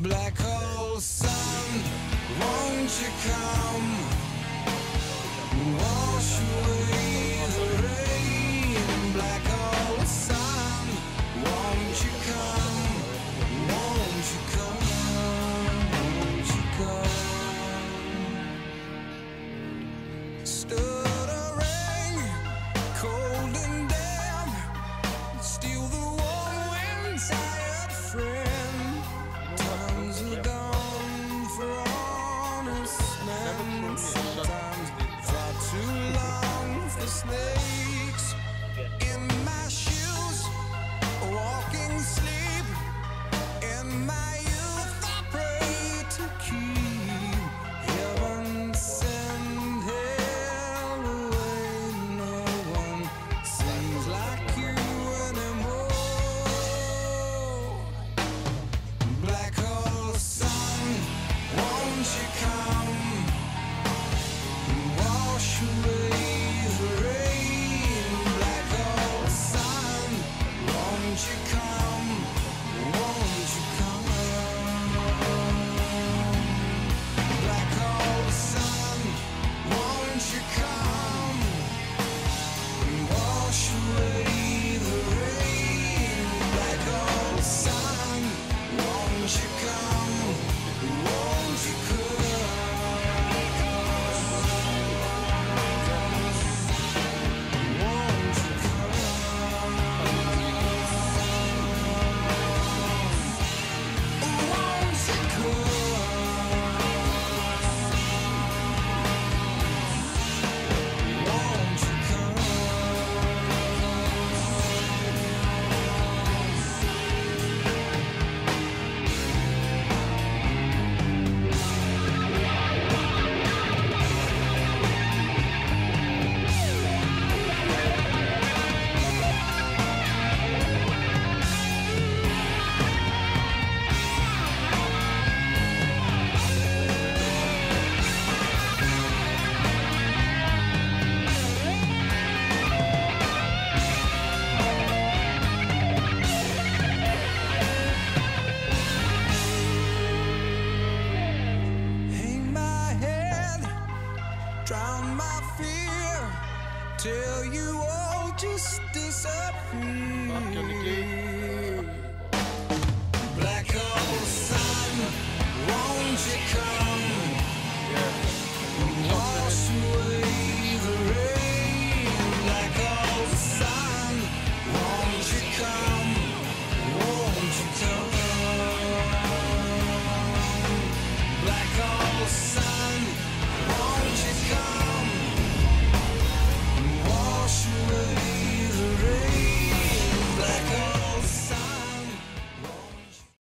Black hole sun, won't you come? Wash away. till you all just disappear.